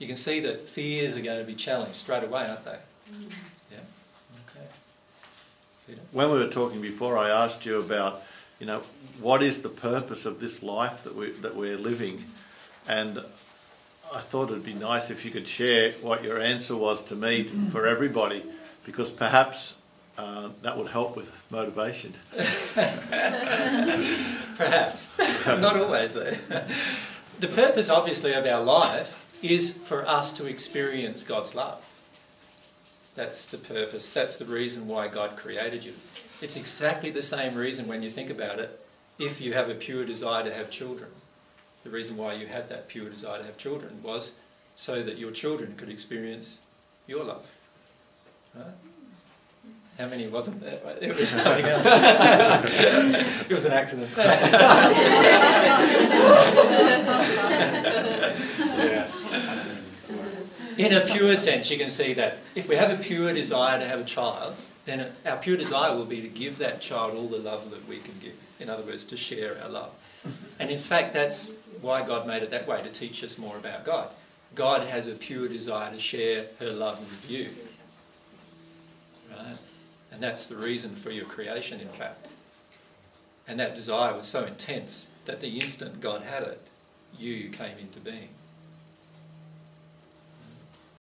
You can see that fears are going to be challenged straight away, aren't they? Yeah. Okay. Peter? When we were talking before, I asked you about, you know, what is the purpose of this life that we that we're living, and I thought it'd be nice if you could share what your answer was to me for everybody, because perhaps uh, that would help with motivation. Perhaps. Not always, though. the purpose, obviously, of our life is for us to experience God's love. That's the purpose. That's the reason why God created you. It's exactly the same reason when you think about it, if you have a pure desire to have children. The reason why you had that pure desire to have children was so that your children could experience your love. Right? How many wasn't there? It was something else. it was an accident. In a pure sense, you can see that if we have a pure desire to have a child, then our pure desire will be to give that child all the love that we can give. In other words, to share our love. And in fact, that's why God made it that way, to teach us more about God. God has a pure desire to share her love with you. Right? And that's the reason for your creation, in fact. And that desire was so intense that the instant God had it, you came into being.